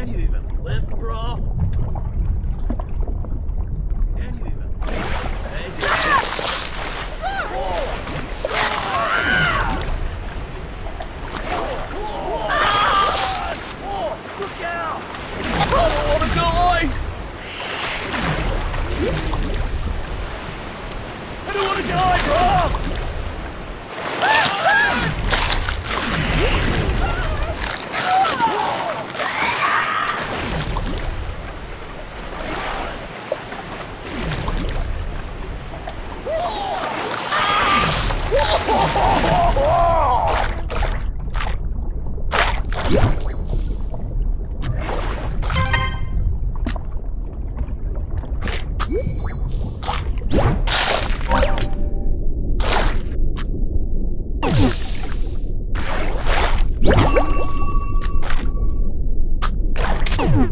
Can you even lift, bro? Can you even lift? Hey, Look out! I don't! Live,